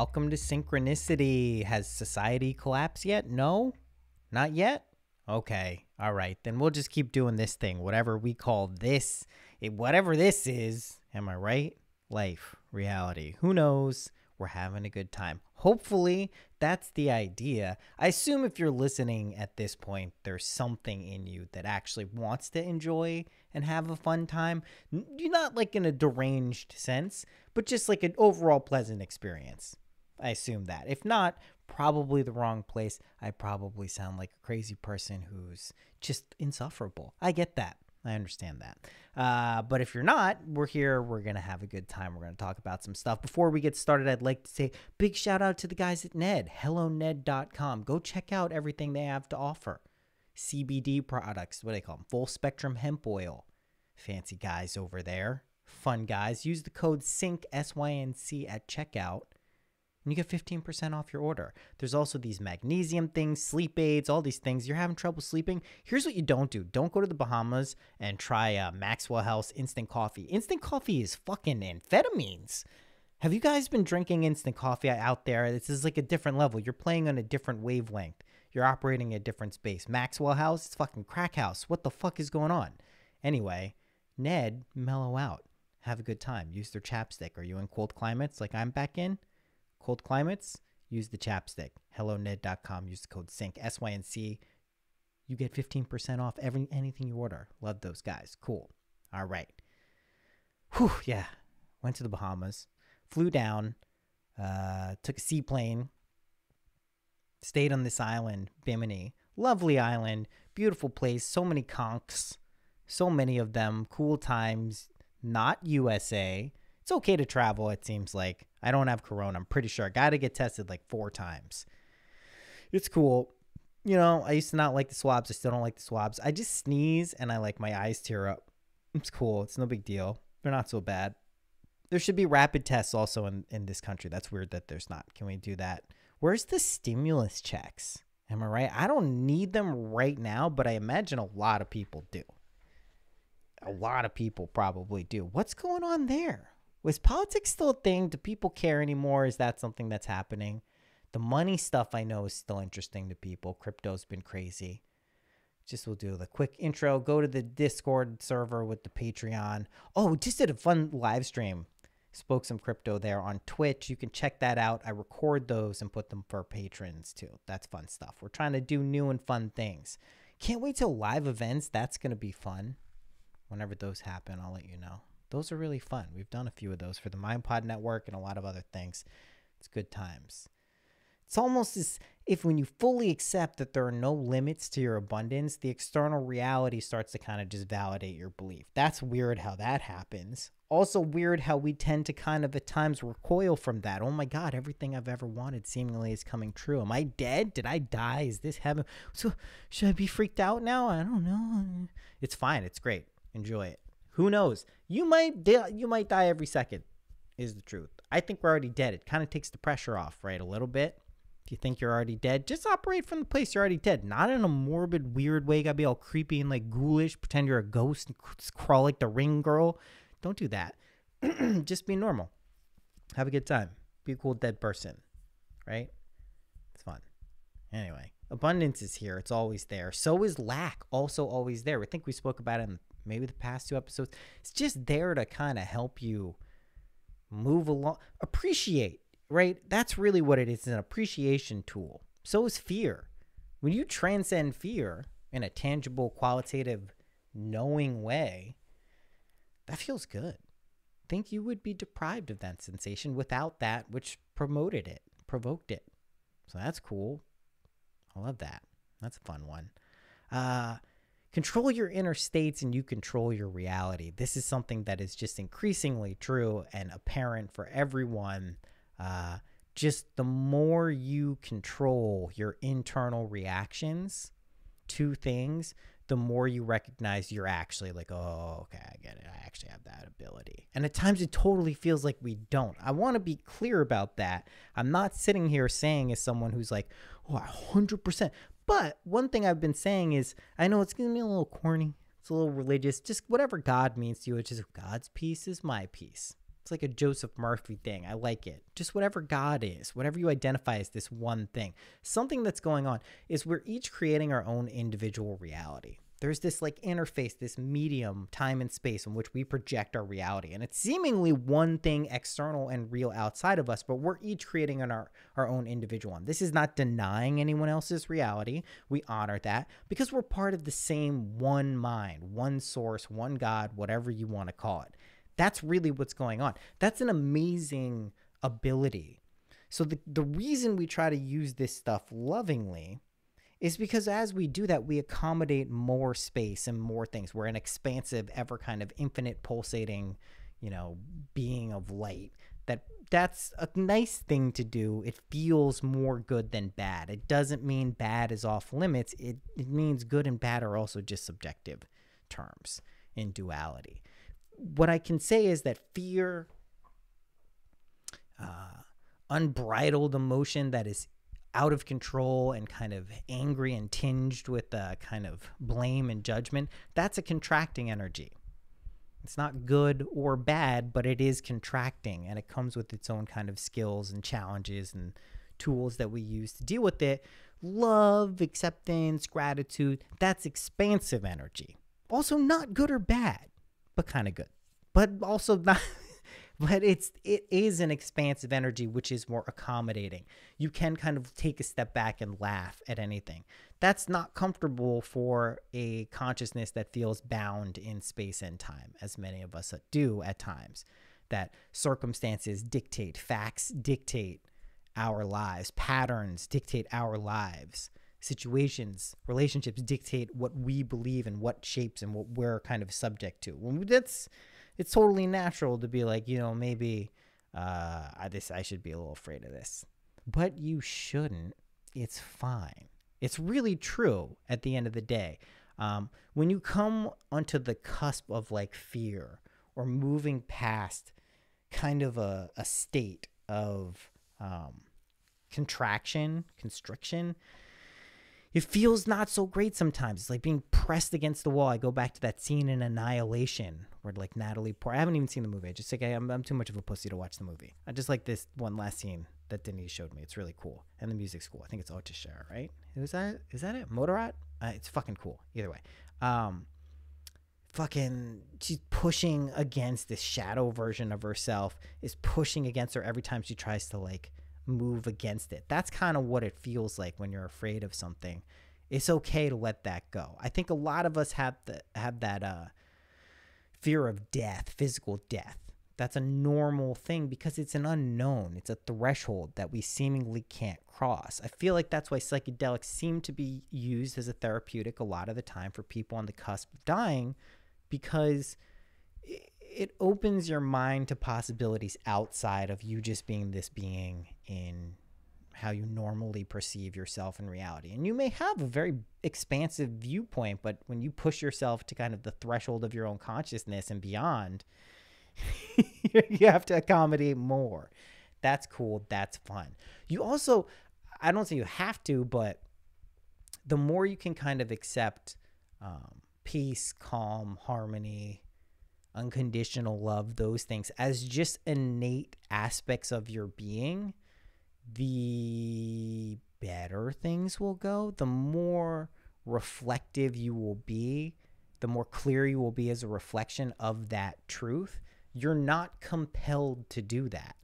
Welcome to Synchronicity. Has society collapsed yet? No? Not yet? Okay. All right. Then we'll just keep doing this thing, whatever we call this. It, whatever this is. Am I right? Life, reality. Who knows? We're having a good time. Hopefully, that's the idea. I assume if you're listening at this point, there's something in you that actually wants to enjoy and have a fun time. Not like in a deranged sense, but just like an overall pleasant experience. I assume that. If not, probably the wrong place. I probably sound like a crazy person who's just insufferable. I get that. I understand that. Uh, but if you're not, we're here. We're going to have a good time. We're going to talk about some stuff. Before we get started, I'd like to say big shout out to the guys at Ned, helloned.com. Go check out everything they have to offer. CBD products, what do they call them? Full spectrum hemp oil. Fancy guys over there. Fun guys. Use the code SYNC, S Y N C, at checkout and you get 15% off your order. There's also these magnesium things, sleep aids, all these things. You're having trouble sleeping? Here's what you don't do. Don't go to the Bahamas and try uh, Maxwell House instant coffee. Instant coffee is fucking amphetamines. Have you guys been drinking instant coffee out there? This is like a different level. You're playing on a different wavelength. You're operating at a different space. Maxwell House, it's fucking crack house. What the fuck is going on? Anyway, Ned, mellow out. Have a good time. Use their chapstick. Are you in cold climates like I'm back in? Cold climates, use the chapstick. HelloNed.com. Use the code SYNC, S Y N C. You get 15% off every anything you order. Love those guys. Cool. All right. Whew, yeah. Went to the Bahamas, flew down, uh, took a seaplane, stayed on this island, Bimini. Lovely island, beautiful place, so many conchs, so many of them, cool times, not USA. It's okay to travel, it seems like. I don't have corona. I'm pretty sure. I got to get tested like four times. It's cool. You know, I used to not like the swabs. I still don't like the swabs. I just sneeze and I like my eyes tear up. It's cool. It's no big deal. They're not so bad. There should be rapid tests also in, in this country. That's weird that there's not. Can we do that? Where's the stimulus checks? Am I right? I don't need them right now, but I imagine a lot of people do. A lot of people probably do. What's going on there? Was politics still a thing? Do people care anymore? Is that something that's happening? The money stuff I know is still interesting to people. Crypto's been crazy. Just we'll do the quick intro. Go to the Discord server with the Patreon. Oh, we just did a fun live stream. Spoke some crypto there on Twitch. You can check that out. I record those and put them for patrons too. That's fun stuff. We're trying to do new and fun things. Can't wait till live events. That's going to be fun. Whenever those happen, I'll let you know. Those are really fun. We've done a few of those for the MindPod Network and a lot of other things. It's good times. It's almost as if when you fully accept that there are no limits to your abundance, the external reality starts to kind of just validate your belief. That's weird how that happens. Also, weird how we tend to kind of at times recoil from that. Oh my God, everything I've ever wanted seemingly is coming true. Am I dead? Did I die? Is this heaven? So, should I be freaked out now? I don't know. It's fine. It's great. Enjoy it. Who knows? You might di- you might die every second. Is the truth. I think we're already dead. It kind of takes the pressure off, right? A little bit. If you think you're already dead, just operate from the place you're already dead. Not in a morbid, weird way. You Gotta be all creepy and like ghoulish. Pretend you're a ghost and crawl like the ring girl. Don't do that. just be normal. Have a good time. Be a cool dead person, right? It's fun. Anyway, Abundance is here. It's always there. So is lack also always there. I think we spoke about it in maybe the past two episodes. It's just there to kind of help you move along, appreciate, right? That's really what it is. It's an appreciation tool. So is fear. When you transcend fear in a tangible, qualitative, knowing way, that feels good. Think you would be deprived of that sensation without that which promoted it, provoked it. So that's cool. I love that. That's a fun one. Uh, control your inner states and you control your reality. This is something that is just increasingly true and apparent for everyone. Uh, just the more you control your internal reactions to things, the more you recognize you're actually like, oh, okay, I get it. I actually have that ability. And at times it totally feels like we don't. I want to be clear about that. I'm not sitting here saying as someone who's like, oh, 100%. But one thing I've been saying is, I know it's going to be a little corny, it's a little religious, just whatever God means to you, which is God's peace is my peace. It's like a Joseph Murphy thing. I like it. Just whatever God is, whatever you identify as this one thing. Something that's going on is we're each creating our own individual reality. There's this like interface, this medium, time and space in which we project our reality. And it's seemingly one thing external and real outside of us, but we're each creating an, our, our own individual one. This is not denying anyone else's reality. We honor that because we're part of the same one mind, one source, one God, whatever you want to call it. That's really what's going on. That's an amazing ability. So the, the reason we try to use this stuff lovingly is because as we do that, we accommodate more space and more things. We're an expansive, ever kind of infinite pulsating, you know, being of light. That that's a nice thing to do. It feels more good than bad. It doesn't mean bad is off limits. It it means good and bad are also just subjective terms in duality what I can say is that fear, uh, unbridled emotion that is out of control and kind of angry and tinged with uh, kind of blame and judgment, that's a contracting energy. It's not good or bad, but it is contracting and it comes with its own kind of skills and challenges and tools that we use to deal with it. Love, acceptance, gratitude, that's expansive energy. Also, not good or bad but kind of good. But also not but it's it is an expansive energy which is more accommodating. You can kind of take a step back and laugh at anything. That's not comfortable for a consciousness that feels bound in space and time as many of us do at times. That circumstances dictate, facts dictate our lives, patterns dictate our lives situations, relationships dictate what we believe and what shapes and what we're kind of subject to. When that's it's totally natural to be like, you know, maybe uh, I this I should be a little afraid of this, but you shouldn't. It's fine. It's really true at the end of the day. Um, when you come onto the cusp of like fear or moving past kind of a, a state of um, contraction, constriction, it feels not so great sometimes. It's like being pressed against the wall. I go back to that scene in Annihilation where like Natalie Portman. I haven't even seen the movie. I just like I, am I'm too much of a pussy to watch the movie. I just like this one last scene that Denise showed me. It's really cool, and the music's cool. I think it's Otishare, right? Is that is that it? Moderat? Uh, it's fucking cool. Either way, um, fucking she's pushing against this shadow version of herself. Is pushing against her every time she tries to like move against it. That's kind of what it feels like when you're afraid of something. It's okay to let that go. I think a lot of us have the have that uh, fear of death, physical death. That's a normal thing because it's an unknown. It's a threshold that we seemingly can't cross. I feel like that's why psychedelics seem to be used as a therapeutic a lot of the time for people on the cusp of dying because it opens your mind to possibilities outside of you just being this being in how you normally perceive yourself in reality. And you may have a very expansive viewpoint, but when you push yourself to kind of the threshold of your own consciousness and beyond, you have to accommodate more. That's cool. That's fun. You also, I don't say you have to, but the more you can kind of accept um, peace, calm, harmony, unconditional love, those things as just innate aspects of your being, the better things will go, the more reflective you will be, the more clear you will be as a reflection of that truth. You're not compelled to do that.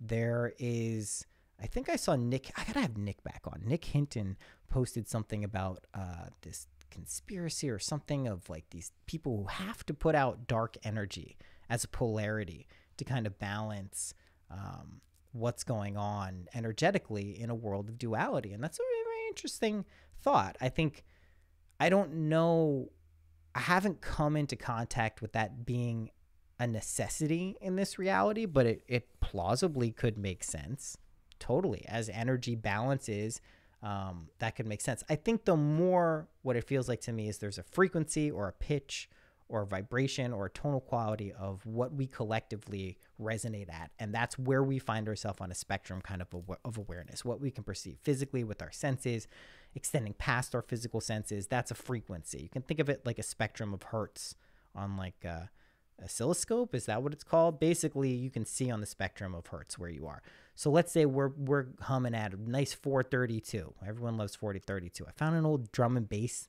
There is, I think I saw Nick, I gotta have Nick back on. Nick Hinton posted something about uh, this conspiracy or something of like these people who have to put out dark energy as a polarity to kind of balance um, what's going on energetically in a world of duality. And that's a very, very interesting thought. I think I don't know, I haven't come into contact with that being a necessity in this reality, but it, it plausibly could make sense. Totally. As energy balances, um, that could make sense. I think the more what it feels like to me is there's a frequency or a pitch or a vibration or a tonal quality of what we collectively resonate at. And that's where we find ourselves on a spectrum kind of, of awareness, what we can perceive physically with our senses, extending past our physical senses. That's a frequency. You can think of it like a spectrum of hertz on like a oscilloscope. Is that what it's called? Basically, you can see on the spectrum of hertz where you are. So let's say we're we're humming at a nice 432. Everyone loves 4032. I found an old drum and bass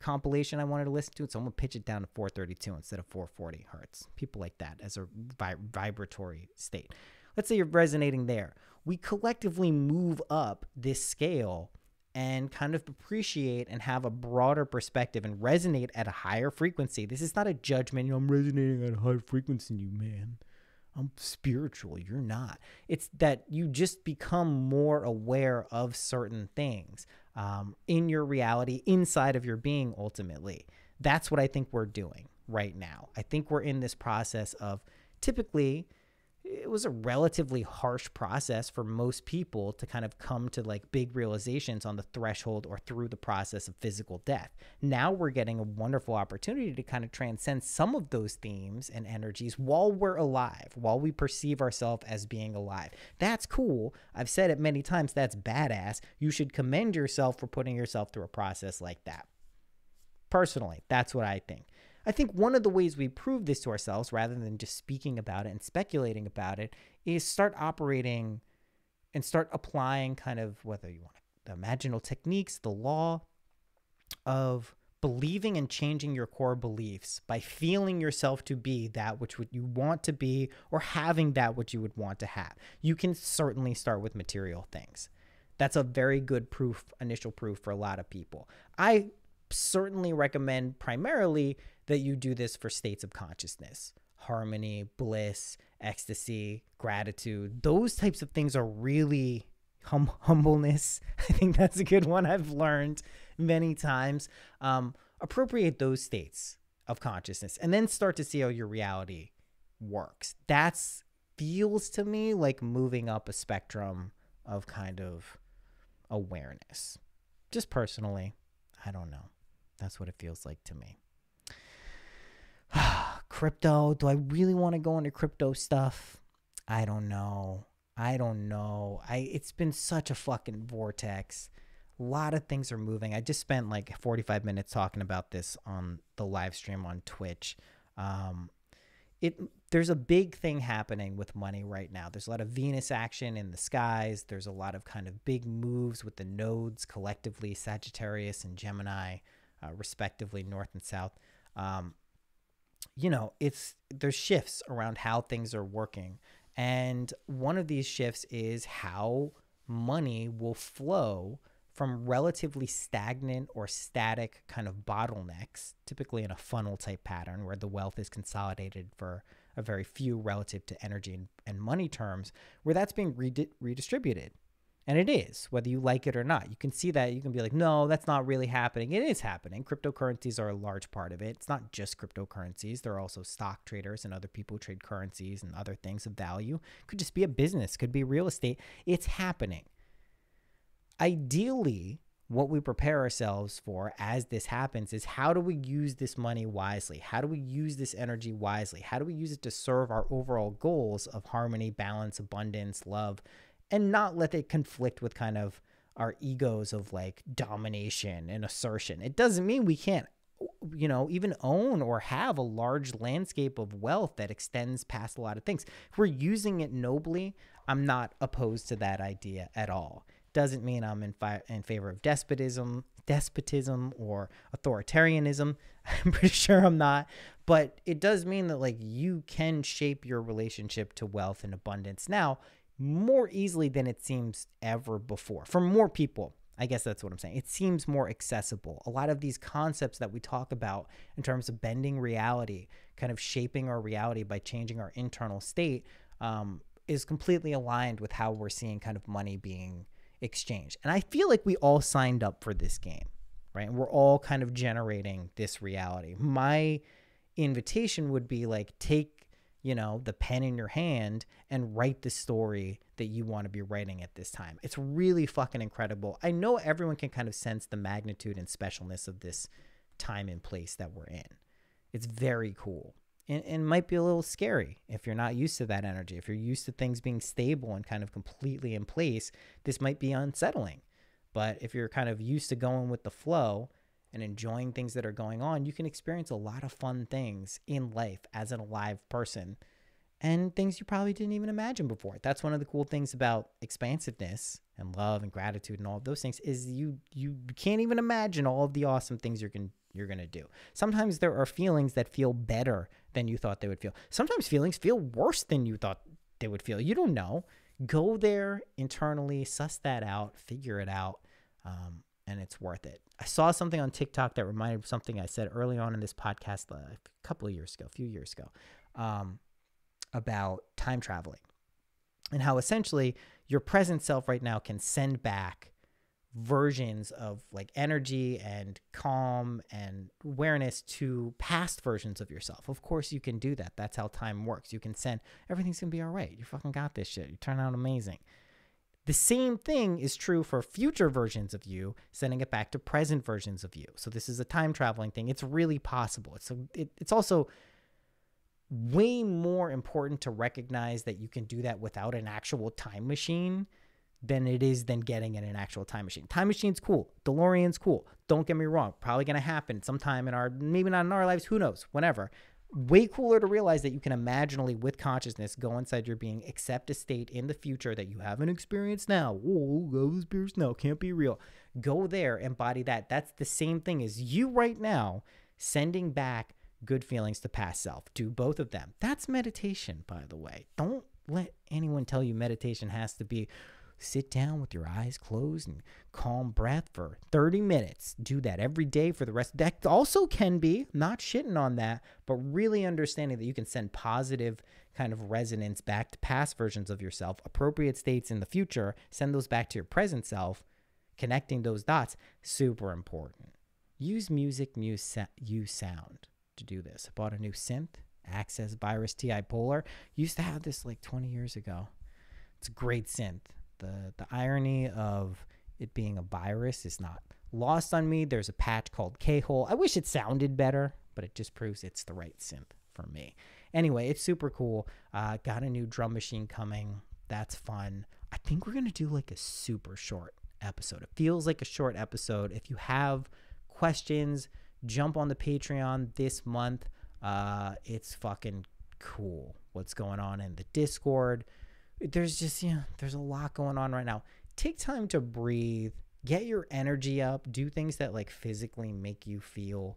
compilation I wanted to listen to, so I'm gonna pitch it down to 432 instead of 440 hertz. People like that as a vi- vibratory state. Let's say you're resonating there. We collectively move up this scale and kind of appreciate and have a broader perspective and resonate at a higher frequency. This is not a judgment. You know, I'm resonating at a higher frequency than you, man. I'm spiritual. You're not. It's that you just become more aware of certain things um, in your reality, inside of your being, ultimately. That's what I think we're doing right now. I think we're in this process of typically it was a relatively harsh process for most people to kind of come to like big realizations on the threshold or through the process of physical death. Now we're getting a wonderful opportunity to kind of transcend some of those themes and energies while we're alive, while we perceive ourselves as being alive. That's cool. I've said it many times. That's badass. You should commend yourself for putting yourself through a process like that. Personally, that's what I think. I think one of the ways we prove this to ourselves, rather than just speaking about it and speculating about it, is start operating and start applying kind of whether you want the imaginal techniques, the law of believing and changing your core beliefs by feeling yourself to be that which would you want to be or having that which you would want to have. You can certainly start with material things. That's a very good proof, initial proof for a lot of people. I certainly recommend primarily that you do this for states of consciousness harmony, bliss, ecstasy, gratitude. Those types of things are really hum- humbleness. I think that's a good one I've learned many times. Um, appropriate those states of consciousness and then start to see how your reality works. That's feels to me like moving up a spectrum of kind of awareness. Just personally, I don't know. That's what it feels like to me. Crypto. Do I really want to go into crypto stuff? I don't know. I don't know. I it's been such a fucking vortex. A lot of things are moving. I just spent like 45 minutes talking about this on the live stream on Twitch. Um, it there's a big thing happening with money right now. There's a lot of Venus action in the skies. There's a lot of kind of big moves with the nodes collectively, Sagittarius and Gemini, uh, respectively, north and south. Um, you know, it's there's shifts around how things are working. And one of these shifts is how money will flow from relatively stagnant or static kind of bottlenecks, typically in a funnel type pattern where the wealth is consolidated for a very few relative to energy and, and money terms, where that's being redistributed. And it is, whether you like it or not. You can see that. You can be like, no, that's not really happening. It is happening. Cryptocurrencies are a large part of it. It's not just cryptocurrencies, there are also stock traders and other people who trade currencies and other things of value. Could just be a business, could be real estate. It's happening. Ideally, what we prepare ourselves for as this happens is how do we use this money wisely? How do we use this energy wisely? How do we use it to serve our overall goals of harmony, balance, abundance, love, and not let it conflict with kind of our egos of like domination and assertion. It doesn't mean we can't you know, even own or have a large landscape of wealth that extends past a lot of things. If we're using it nobly, I'm not opposed to that idea at all. Doesn't mean I'm in, fi- in favor of despotism, despotism or authoritarianism. I'm pretty sure I'm not, but it does mean that like you can shape your relationship to wealth and abundance now more easily than it seems ever before for more people. I guess that's what I'm saying. It seems more accessible. A lot of these concepts that we talk about in terms of bending reality, kind of shaping our reality by changing our internal state, um, is completely aligned with how we're seeing kind of money being exchanged. And I feel like we all signed up for this game, right? And we're all kind of generating this reality. My invitation would be like, take you know, the pen in your hand and write the story that you want to be writing at this time. It's really fucking incredible. I know everyone can kind of sense the magnitude and specialness of this time and place that we're in. It's very cool. And, and might be a little scary if you're not used to that energy. If you're used to things being stable and kind of completely in place, this might be unsettling. But if you're kind of used to going with the flow, and enjoying things that are going on, you can experience a lot of fun things in life as an alive person and things you probably didn't even imagine before. That's one of the cool things about expansiveness and love and gratitude and all of those things is you you can't even imagine all of the awesome things you're going you're going to do. Sometimes there are feelings that feel better than you thought they would feel. Sometimes feelings feel worse than you thought they would feel. You don't know. Go there internally, suss that out, figure it out. Um, and it's worth it. I saw something on TikTok that reminded me of something I said early on in this podcast a couple of years ago, a few years ago, um, about time traveling and how essentially your present self right now can send back versions of like energy and calm and awareness to past versions of yourself. Of course, you can do that. That's how time works. You can send everything's gonna be all right. You fucking got this shit. You turn out amazing. The same thing is true for future versions of you, sending it back to present versions of you. So this is a time traveling thing. It's really possible. It's a, it, it's also way more important to recognize that you can do that without an actual time machine than it is than getting in an actual time machine. Time machine's cool. DeLorean's cool. Don't get me wrong. Probably going to happen sometime in our maybe not in our lives, who knows, whenever way cooler to realize that you can imaginally, with consciousness, go inside your being, accept a state in the future that you haven't experienced now. Oh, go experience now, can't be real. Go there, embody that. That's the same thing as you right now sending back good feelings to past self. Do both of them. That's meditation, by the way. Don't let anyone tell you meditation has to be sit down with your eyes closed and calm breath for 30 minutes. Do that every day for the rest. That also can be not shitting on that, but really understanding that you can send positive kind of resonance back to past versions of yourself, appropriate states in the future, send those back to your present self, connecting those dots, super important. Use music, use, sound to do this. I bought a new synth, Access Virus TI Polar. Used to have this like 20 years ago. It's a great synth the the irony of it being a virus is not lost on me. There's a patch called K-hole. I wish it sounded better, but it just proves it's the right synth for me. Anyway, it's super cool. Uh, got a new drum machine coming. That's fun. I think we're gonna do like a super short episode. It feels like a short episode. If you have questions, jump on the Patreon this month. Uh, it's fucking cool what's going on in the Discord there's just yeah, there's a lot going on right now. Take time to breathe, get your energy up, do things that like physically make you feel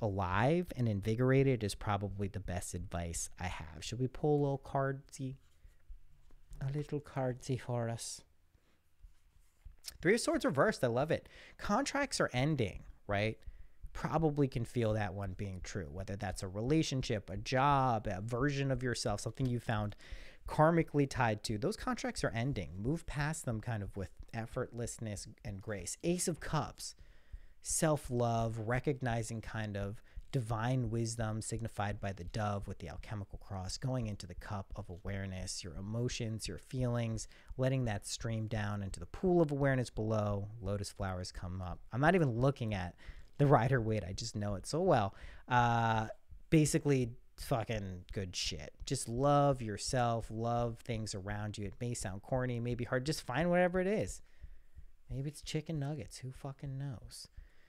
alive and invigorated is probably the best advice I have. Should we pull a little cardsy? A little cardsy for us. Three of Swords reversed. I love it. Contracts are ending, right? Probably can feel that one being true, whether that's a relationship, a job, a version of yourself, something you found karmically tied to. Those contracts are ending. Move past them kind of with effortlessness and grace. Ace of Cups, self love, recognizing kind of divine wisdom signified by the dove with the alchemical cross, going into the cup of awareness, your emotions, your feelings, letting that stream down into the pool of awareness below. Lotus flowers come up. I'm not even looking at the Rider Waite, I just know it so well. Uh, basically, fucking good shit. Just love yourself, love things around you. It may sound corny, maybe hard. Just find whatever it is. Maybe it's chicken nuggets. Who fucking knows?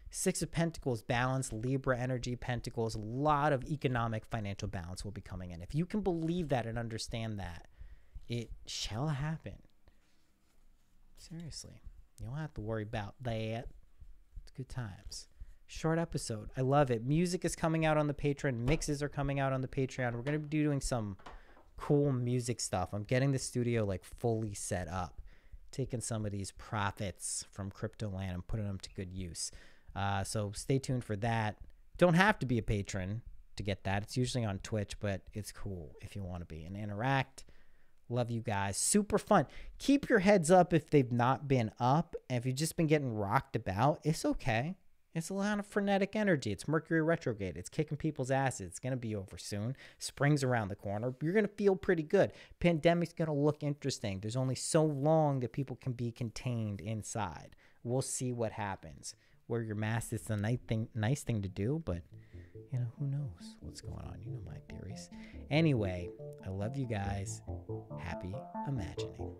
Six of Pentacles, balance, Libra energy, Pentacles, a lot of economic, financial balance will be coming in. If you can believe that and understand that, it shall happen. Seriously. You don't have to worry about that. It's good times. Short episode. I love it. Music is coming out on the Patreon. Mixes are coming out on the Patreon. We're going to be doing some cool music stuff. I'm getting the studio like fully set up, taking some of these profits from Cryptoland and putting them to good use. Uh, so stay tuned for that. Don't have to be a patron to get that. It's usually on Twitch, but it's cool if you want to be and interact. Love you guys. Super fun. Keep your heads up if they've not been up. And if you've just been getting rocked about, it's okay. It's a lot of frenetic energy. It's Mercury retrograde. It's kicking people's asses. It's going to be over soon. Spring's around the corner. You're going to feel pretty good. Pandemic's going to look interesting. There's only so long that people can be contained inside. We'll see what happens. Wear your mask. It's a nice thing, nice thing to do, but you know, who knows what's going on? You know my theories. Anyway, I love you guys. Happy imagining.